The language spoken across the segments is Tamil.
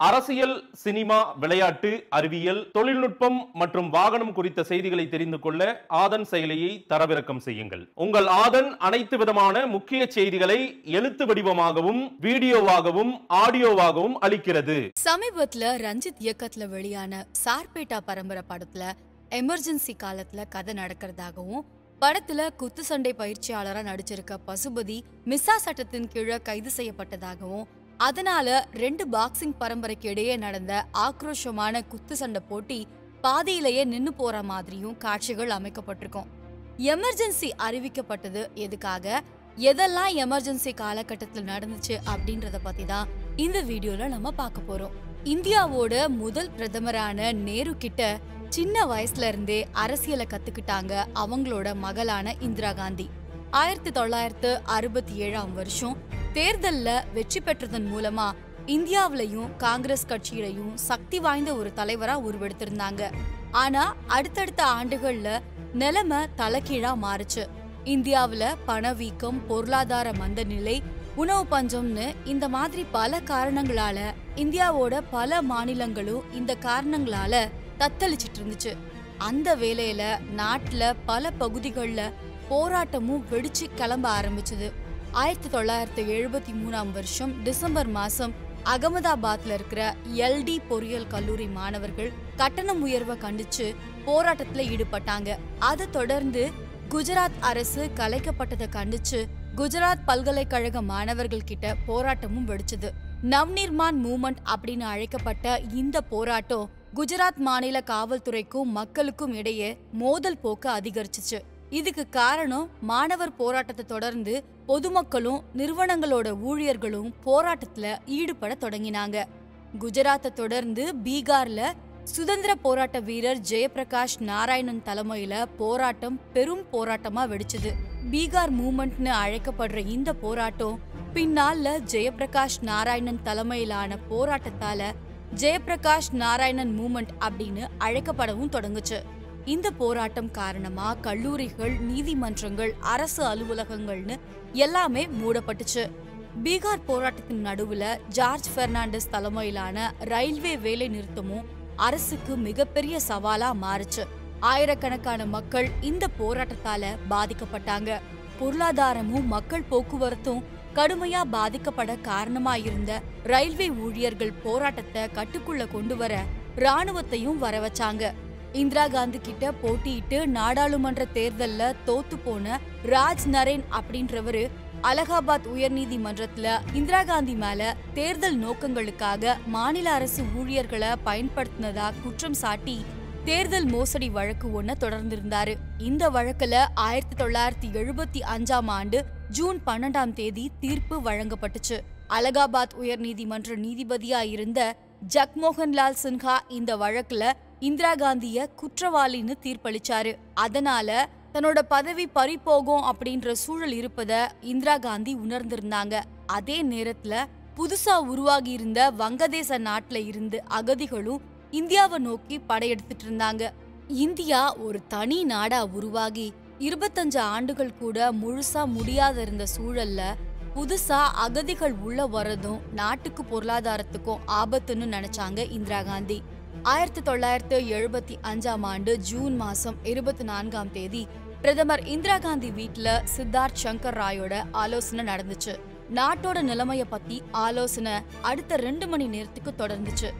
அரசியல் சினிமா விளையாட்டு அறிவியல் தொழில்நுட்பம் மற்றும் வாகனம் குறித்த செய்திகளை தெரிந்து கொள்ள ஆதன் செயலியை தரவிறக்கம் செய்யுங்கள். உங்கள் ஆதன் அனைத்து விதமான முக்கிய செய்திகளை எழுத்து வடிவமாகவும் வீடியோவாகவும் ஆடியோவாகவும் அளிக்கிறது. சமீபத்துல ரஞ்சித் இயக்கத்துல வெளியான சார்பேட்டா பரம்பரை படத்துல எமர்ஜென்சி காலத்துல கதை நடக்கிறதாகவும் படத்துல குத்து சண்டை பயிற்சியாளரா நடிச்சிருக்க பசுபதி மிசா சட்டத்தின் கீழே கைது செய்யப்பட்டதாகவும் அதனால ரெண்டு பாக்ஸிங் பரம்பரைக்கு இடையே நடந்த ஆக்ரோஷமான குத்து சண்டை போட்டி பாதியிலேயே நின்று போற மாதிரியும் காட்சிகள் அமைக்கப்பட்டிருக்கும். எமர்ஜென்சி அறிவிக்கப்பட்டது எதுக்காக? எதெல்லாம் எமர்ஜென்சி காலகட்டத்தில் நடந்துச்சு அப்படின்றத பத்தி தான் இந்த வீடியோல நம்ம பார்க்க போறோம். இந்தியாவோட முதல் பிரதமரான நேரு கிட்ட சின்ன வயசுல இருந்தே அரசியலை கத்துக்கிட்டாங்க அவங்களோட மகளான இந்திரா காந்தி. ஆயிரத்தி தொள்ளாயிரத்து அறுபத்தி ஏழாம் வருஷம் தேர்தலில் வெற்றி பெற்றதன் மூலமா இந்தியாவிலையும் காங்கிரஸ் கட்சியிலையும் சக்தி வாய்ந்த ஒரு தலைவரா உருவெடுத்திருந்தாங்க. ஆனா அடுத்தடுத்த ஆண்டுகள்ல நிலைமை தலைகீழா மாறுச்சு. இந்தியாவில பணவீக்கம் பொருளாதார மந்த நிலை உணவு பஞ்சம்னு இந்த மாதிரி பல காரணங்களால இந்தியாவோட பல மாநிலங்களும் இந்த காரணங்களால தத்தளிச்சிட்டு இருந்துச்சு. அந்த வேலையில நாட்டுல பல பகுதிகளில் போராட்டமும் வெடிச்சு கிளம்ப ஆரம்பிச்சது. ஆயிரத்தி தொள்ளாயிரத்தி எழுபத்தி மூணாம் வருஷம் டிசம்பர் மாசம் அகமதாபாத்ல இருக்கிற எல்டி பொறியியல் கல்லூரி மாணவர்கள் கட்டணம் உயர்வை கண்டிச்சு போராட்டத்துல ஈடுபட்டாங்க. அதை தொடர்ந்து குஜராத் அரசு கலைக்கப்பட்டதை கண்டிச்சு குஜராத் பல்கலைக்கழக மாணவர்கள் கிட்ட போராட்டமும் வெடிச்சது. நவ்நிர்மான் மூமெண்ட் அப்படின்னு அழைக்கப்பட்ட இந்த போராட்டம் குஜராத் மாநில காவல்துறைக்கும் மக்களுக்கும் இடையே மோதல் போக்கு அதிகரிச்சுச்சு. இதுக்கு காரணம் மாணவர் போராட்டத்தை தொடர்ந்து பொதுமக்களும் நிறுவனங்களோட ஊழியர்களும் போராட்டத்துல ஈடுபட தொடங்கினாங்க. குஜராத்தை தொடர்ந்து பீகார்ல சுதந்திர போராட்ட வீரர் ஜெயபிரகாஷ் நாராயணன் தலைமையில போராட்டம் பெரும் போராட்டமா வெடிச்சது. பீகார் மூமெண்ட்னு அழைக்கப்படுற இந்த போராட்டம் பின்னால ஜெயபிரகாஷ் நாராயணன் தலைமையிலான போராட்டத்தால ஜெயபிரகாஷ் நாராயணன் மூமெண்ட் அப்படின்னு அழைக்கப்படவும் தொடங்குச்சு. இந்த போராட்டம் காரணமா கல்லூரிகள் நீதிமன்றங்கள் அரசு அலுவலகங்கள்னு எல்லாமே மூடப்பட்டுச்சு. பீகார் போராட்டத்தின் நடுவுல ஜார்ஜ் பெர்னாண்டஸ் தலைமையிலான ரயில்வே வேலை நிறுத்தமும் அரசுக்கு மிகப்பெரிய சவாலா மாறுச்சு. ஆயிரக்கணக்கான மக்கள் இந்த போராட்டத்தால பாதிக்கப்பட்டாங்க. பொருளாதாரமும் மக்கள் போக்குவரத்தும் கடுமையா பாதிக்கப்பட காரணமா இருந்த ரயில்வே ஊழியர்கள் போராட்டத்தை கட்டுக்குள்ள கொண்டு வர ராணுவத்தையும் வர வச்சாங்க இந்திரா காந்தி கிட்ட போட்டியிட்டு நாடாளுமன்ற தேர்தல்ல தோத்து போன ராஜ் நரேன் அப்படின்றவரு அலகாபாத் உயர்நீதிமன்றத்துல இந்திரா காந்தி மேல தேர்தல் நோக்கங்களுக்காக மாநில அரசு ஊழியர்களை பயன்படுத்தினதா குற்றம் சாட்டி தேர்தல் மோசடி வழக்கு ஒன்ன தொடர்ந்திருந்தாரு. இந்த வழக்குல ஆயிரத்தி தொள்ளாயிரத்தி எழுபத்தி அஞ்சாம் ஆண்டு ஜூன் பன்னெண்டாம் தேதி தீர்ப்பு வழங்கப்பட்டுச்சு. அலகாபாத் உயர்நீதிமன்ற நீதிபதியா இருந்த ஜக்மோகன் லால் சின்ஹா இந்த வழக்குல இந்திரா காந்திய குற்றவாளின்னு தீர்ப்பளிச்சாரு. அதனால தன்னோட பதவி பறிபோகும் அப்படின்ற சூழல் இருப்பத இந்திரா காந்தி உணர்ந்திருந்தாங்க. அதே நேரத்துல புதுசா உருவாகி இருந்த வங்கதேச நாட்டுல இருந்து அகதிகளும் இந்தியாவை நோக்கி படையெடுத்துட்டு இருந்தாங்க. இந்தியா ஒரு தனி நாடா உருவாகி இருபத்தஞ்சு ஆண்டுகள் கூட முழுசா முடியாத இருந்த சூழல்ல புதுசா அகதிகள் உள்ள வர்றதும் நாட்டுக்கு பொருளாதாரத்துக்கும் ஆபத்துன்னு நினைச்சாங்க இந்திரா காந்தி. ஆயிரத்தி தொள்ளாயிரத்து எழுபத்தி அஞ்சாம் ஆண்டு ஜூன் மாசம் இருபத்தி நான்காம் தேதி பிரதமர் இந்திரா காந்தி வீட்டில் சித்தார்த் சங்கர் ராயோட ஆலோசனை நடந்துச்சு. நாட்டோட நிலைமைய பத்தி ஆலோசனை அடுத்த ரெண்டு மணி நேரத்துக்கு தொடர்ந்துச்சு.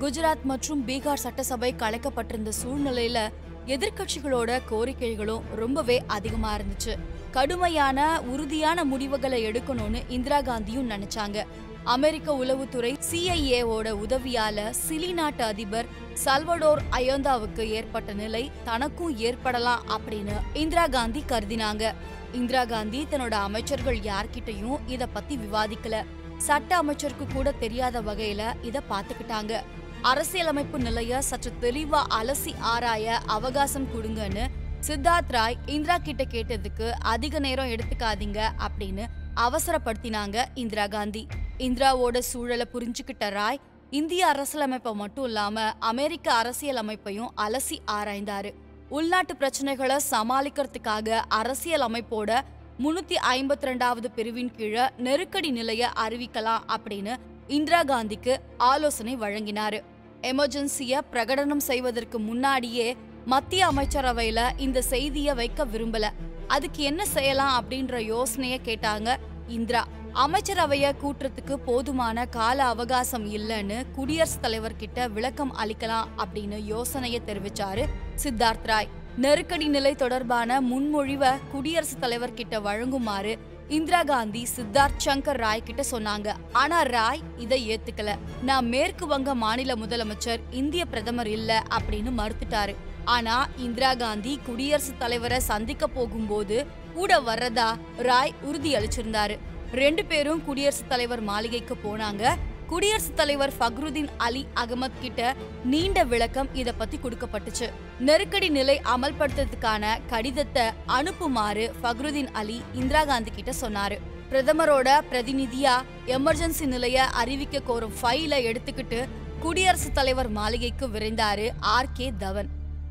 குஜராத் மற்றும் பீகார் சட்டசபை கலைக்கப்பட்டிருந்த சூழ்நிலையில எதிர்க்கட்சிகளோட கோரிக்கைகளும் ரொம்பவே அதிகமா இருந்துச்சு. கடுமையான உறுதியான முடிவுகளை எடுக்கணும்னு இந்திரா காந்தியும் நினைச்சாங்க. அமெரிக்க உளவுத்துறை சிஐஏவோட உதவியால சிலி நாட்டு அதிபர் சல்வடோர் அயோந்தாவுக்கு ஏற்பட்ட நிலை தனக்கும் ஏற்படலாம் அப்படின்னு இந்திரா காந்தி கருதினாங்க. இந்திரா காந்தி தன்னோட அமைச்சர்கள் யார்கிட்டயும் இத பத்தி விவாதிக்கல. சட்ட அமைச்சருக்கு கூட தெரியாத வகையில இத பாத்துக்கிட்டாங்க. அரசியலமைப்பு நிலைய சற்று தெளிவா அலசி ஆராய அவகாசம் கொடுங்கன்னு சித்தார்த் ராய் இந்திரா கிட்ட கேட்டதுக்கு அதிக நேரம் எடுத்துக்காதீங்க அப்படின்னு அவசரப்படுத்தினாங்க இந்திரா காந்தி. இந்திராவோட சூழலை புரிஞ்சுக்கிட்ட ராய் இந்திய அரசியலமைப்பை மட்டும் இல்லாம அமெரிக்க அரசியலமைப்பையும் அலசி ஆராய்ந்தாரு. உள்நாட்டு பிரச்சனைகளை சமாளிக்கிறதுக்காக அரசியல் அமைப்போட முன்னூத்தி ஐம்பத்தி ரெண்டாவது பிரிவின் கீழே நெருக்கடி நிலைய அறிவிக்கலாம் அப்படின்னு இந்திரா காந்திக்கு ஆலோசனை வழங்கினாரு. எமர்ஜென்சிய பிரகடனம் செய்வதற்கு முன்னாடியே மத்திய அமைச்சரவையில இந்த செய்திய வைக்க விரும்பல. அதுக்கு என்ன செய்யலாம் அப்படின்ற யோசனைய கேட்டாங்க இந்திரா. அமைச்சரவைய கூட்டுறதுக்கு போதுமான கால அவகாசம் இல்லைன்னு குடியரசுத் தலைவர் கிட்ட விளக்கம் அளிக்கலாம் அப்படின்னு யோசனையை தெரிவிச்சாரு சித்தார்த் ராய். நெருக்கடி நிலை தொடர்பான முன்மொழிவை குடியரசுத் தலைவர் கிட்ட வழங்குமாறு இந்திரா காந்தி சித்தார்த் சங்கர் ராய் கிட்ட சொன்னாங்க. ஆனா ராய் இதை ஏத்துக்கல. நான் மேற்கு வங்க மாநில முதலமைச்சர் இந்திய பிரதமர் இல்ல அப்படின்னு மறுத்துட்டாரு. ஆனா இந்திரா காந்தி குடியரசுத் தலைவரை சந்திக்க போகும்போது கூட வர்றதா ராய் உறுதி அளிச்சிருந்தாரு. ரெண்டு பேரும் குடியரசுத் தலைவர் மாளிகைக்கு போனாங்க. குடியரசுத் தலைவர் ஃபக்ருதீன் அலி அகமத் கிட்ட நீண்ட விளக்கம் இத பத்தி கொடுக்கப்பட்டுச்சு. நெருக்கடி நிலை அமல்படுத்துறதுக்கான கடிதத்தை அனுப்புமாறு ஃபக்ருதீன் அலி இந்திரா காந்தி கிட்ட சொன்னாரு. பிரதமரோட பிரதிநிதியா எமர்ஜென்சி நிலைய அறிவிக்க கோரும் ஃபைலை எடுத்துக்கிட்டு குடியரசுத் தலைவர் மாளிகைக்கு விரைந்தாரு ஆர் கே தவன்.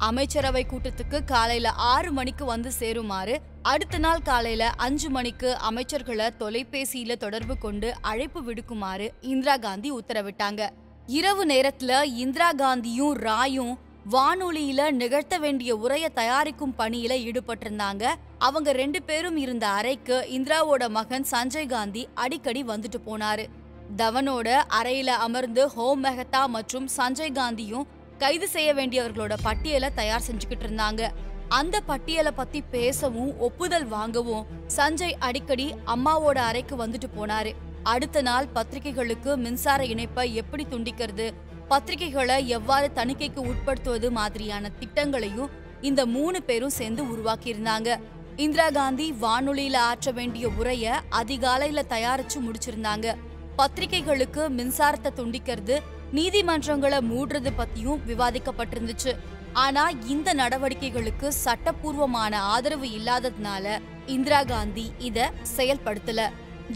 அமைச்சரவை கூட்டத்துக்கு காலையில ஆறு மணிக்கு வந்து சேருமாறு அடுத்த நாள் காலையில அஞ்சு மணிக்கு அமைச்சர்களை தொலைபேசியில தொடர்பு கொண்டு அழைப்பு விடுக்குமாறு இந்திரா காந்தி உத்தரவிட்டாங்க. இரவு நேரத்துல இந்திரா காந்தியும் ராயும் வானொலியில நிகழ்த்த வேண்டிய உரைய தயாரிக்கும் பணியில ஈடுபட்டிருந்தாங்க. அவங்க ரெண்டு பேரும் இருந்த அறைக்கு இந்திராவோட மகன் சஞ்சய் காந்தி அடிக்கடி வந்துட்டு போனாரு. தவனோட அறையில அமர்ந்து ஹோம் மெஹத்தா மற்றும் சஞ்சய் காந்தியும் கைது செய்ய வேண்டியவர்களோட பட்டியலை தயார் செஞ்சுக்கிட்டு இருந்தாங்க. அந்த பட்டியலை பத்தி பேசவும் ஒப்புதல் வாங்கவும் சஞ்சய் அடிக்கடி அம்மாவோட அறைக்கு வந்துட்டு போனாரு. அடுத்த நாள் பத்திரிகைகளுக்கு மின்சார இணைப்பை எப்படி துண்டிக்கிறது பத்திரிகைகளை எவ்வாறு தணிக்கைக்கு உட்படுத்துவது மாதிரியான திட்டங்களையும் இந்த மூணு பேரும் சேர்ந்து உருவாக்கியிருந்தாங்க. இந்திரா காந்தி வானொலியில ஆற்ற வேண்டிய உரைய அதிகாலையில தயாரிச்சு முடிச்சிருந்தாங்க. பத்திரிகைகளுக்கு மின்சாரத்தை துண்டிக்கிறது நீதிமன்றங்களை மூடுறது பத்தியும் விவாதிக்கப்பட்டிருந்துச்சு. ஆனா இந்த நடவடிக்கைகளுக்கு சட்டப்பூர்வமான ஆதரவு இல்லாததுனால இந்திரா காந்தி இத செயல்படுத்தல.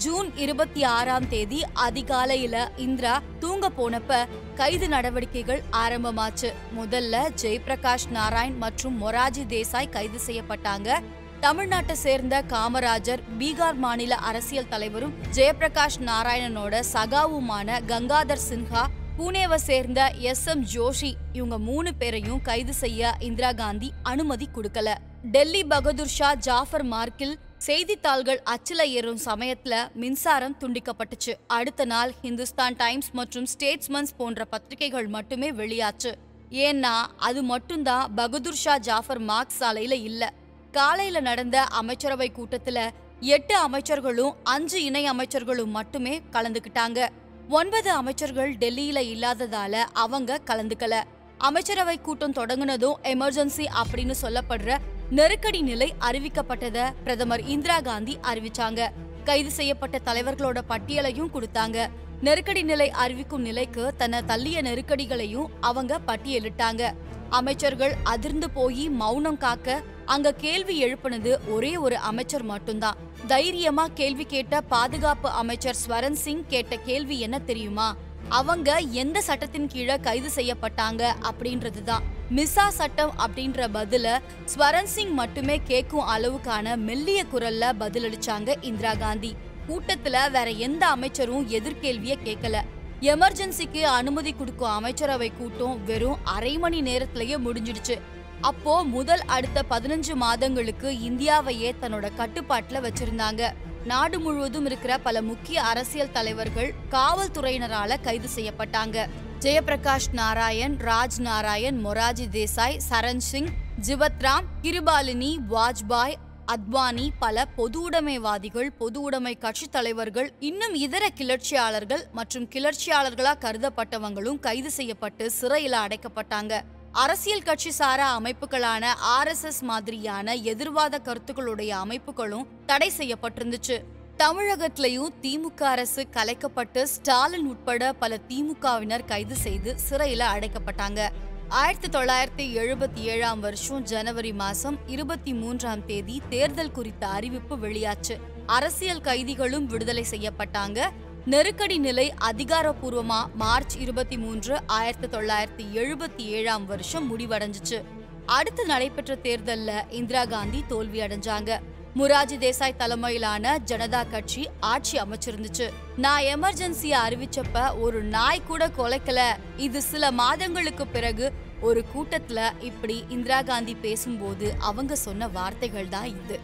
ஜூன் இருபத்தி ஆறாம் தேதி அதிகாலையில இந்திரா தூங்க போனப்ப கைது நடவடிக்கைகள் ஆரம்பமாச்சு. முதல்ல ஜெயபிரகாஷ் நாராயண் மற்றும் மொராஜி தேசாய் கைது செய்யப்பட்டாங்க. தமிழ்நாட்டை சேர்ந்த காமராஜர் பீகார் மாநில அரசியல் தலைவரும் ஜெயபிரகாஷ் நாராயணனோட சகாவுமான கங்காதர் சின்ஹா புனேவை சேர்ந்த எஸ் எம் ஜோஷி இவங்க மூணு பேரையும் கைது செய்ய இந்திரா காந்தி அனுமதி கொடுக்கல. டெல்லி பகதூர் ஷா ஜாஃபர் மார்க்கில் செய்தித்தாள்கள் அச்சில ஏறும் சமயத்துல மின்சாரம் துண்டிக்கப்பட்டுச்சு. அடுத்த நாள் ஹிந்துஸ்தான் டைம்ஸ் மற்றும் ஸ்டேட்ஸ்மன்ஸ் போன்ற பத்திரிகைகள் மட்டுமே வெளியாச்சு. ஏன்னா அது மட்டும்தான் பகதூர் ஷா ஜாஃபர் மார்க் சாலையில இல்ல. காலையில நடந்த அமைச்சரவை கூட்டத்துல எட்டு அமைச்சர்களும் அஞ்சு இணை அமைச்சர்களும் மட்டுமே கலந்துக்கிட்டாங்க. ஒன்பது அமைச்சர்கள் டெல்லியில இல்லாததால அவங்க கலந்துக்கல. அமைச்சரவை கூட்டம் தொடங்கினதும் எமர்ஜென்சி அப்படின்னு சொல்லப்படுற நெருக்கடி நிலை அறிவிக்கப்பட்டத பிரதமர் இந்திரா காந்தி அறிவிச்சாங்க. கைது செய்யப்பட்ட தலைவர்களோட பட்டியலையும் கொடுத்தாங்க. நெருக்கடி நிலை அறிவிக்கும் நிலைக்கு தன்னை தள்ளிய நெருக்கடிகளையும் அவங்க பட்டியலிட்டாங்க. அமைச்சர்கள் அதிர்ந்து போய் மௌனம் காக்க அங்க கேள்வி எழுப்புனது ஒரே ஒரு அமைச்சர் மட்டும்தான். தைரியமா கேள்வி கேட்ட பாதுகாப்பு அமைச்சர் ஸ்வரன் சிங் கேட்ட கேள்வி என்ன தெரியுமா? அவங்க எந்த சட்டத்தின் கீழே கைது செய்யப்பட்டாங்க அப்படின்றதுதான். மிசா சட்டம் அப்படின்ற பதில ஸ்வரன் சிங் மட்டுமே கேட்கும் அளவுக்கான மெல்லிய குரல்ல பதிலளிச்சாங்க இந்திரா காந்தி. கூட்டத்துல வேற எந்த அமைச்சரும் எதிர்கேள்விய கேட்கல எமர்ஜென்சிக்கு அனுமதி கொடுக்கும் அமைச்சரவை கூட்டம் வெறும் அரை மணி நேரத்திலேயே முடிஞ்சிடுச்சு. அப்போ முதல் அடுத்த பதினஞ்சு மாதங்களுக்கு இந்தியாவையே தன்னோட கட்டுப்பாட்டுல வச்சிருந்தாங்க. நாடு முழுவதும் இருக்கிற பல முக்கிய அரசியல் தலைவர்கள் காவல்துறையினரால கைது செய்யப்பட்டாங்க. ஜெயபிரகாஷ் நாராயண் ராஜ் நாராயண் மொராஜி தேசாய் சரண் சிங் ஜிவத்ராம் கிருபாலினி வாஜ்பாய் அத்வானி பல பொது உடைமைவாதிகள் பொது உடைமை கட்சி தலைவர்கள் இன்னும் இதர கிளர்ச்சியாளர்கள் மற்றும் கிளர்ச்சியாளர்களாக கருதப்பட்டவங்களும் கைது செய்யப்பட்டு சிறையில் அடைக்கப்பட்டாங்க. அரசியல் கட்சி சாரா அமைப்புகளான ஆர்எஸ்எஸ் மாதிரியான எதிர்வாத கருத்துக்களுடைய அமைப்புகளும் தடை செய்யப்பட்டிருந்துச்சு. தமிழகத்திலையும் திமுக அரசு கலைக்கப்பட்டு ஸ்டாலின் உட்பட பல திமுகவினர் கைது செய்து சிறையில் அடைக்கப்பட்டாங்க. ஆயிரத்தி தொள்ளாயிரத்தி எழுபத்தி ஏழாம் வருஷம் ஜனவரி மாசம் இருபத்தி மூன்றாம் தேதி தேர்தல் குறித்த அறிவிப்பு வெளியாச்சு. அரசியல் கைதிகளும் விடுதலை செய்யப்பட்டாங்க. நெருக்கடி நிலை அதிகாரப்பூர்வமா மார்ச் இருபத்தி மூன்று ஆயிரத்தி தொள்ளாயிரத்தி எழுபத்தி ஏழாம் வருஷம் முடிவடைஞ்சிச்சு. அடுத்து நடைபெற்ற தேர்தல்ல இந்திரா காந்தி தோல்வி அடைஞ்சாங்க. முராஜி தேசாய் தலைமையிலான ஜனதா கட்சி ஆட்சி அமைச்சிருந்துச்சு. நான் எமர்ஜென்சியை அறிவிச்சப்ப ஒரு நாய் கூட கொலைக்கல. இது சில மாதங்களுக்கு பிறகு ஒரு கூட்டத்துல இப்படி இந்திரா காந்தி பேசும்போது அவங்க சொன்ன வார்த்தைகள் தான் இது.